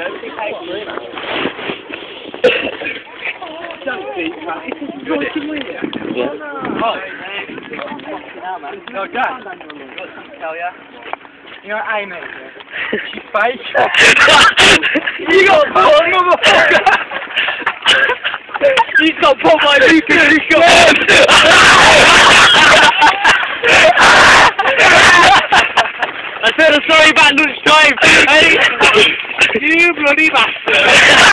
Yeah. Oh. No, Dad. Hell yeah. You're an. She's fake. you got pulled, you got pulled by Lucas. You got I said I'm sorry about lunchtime. Floriba!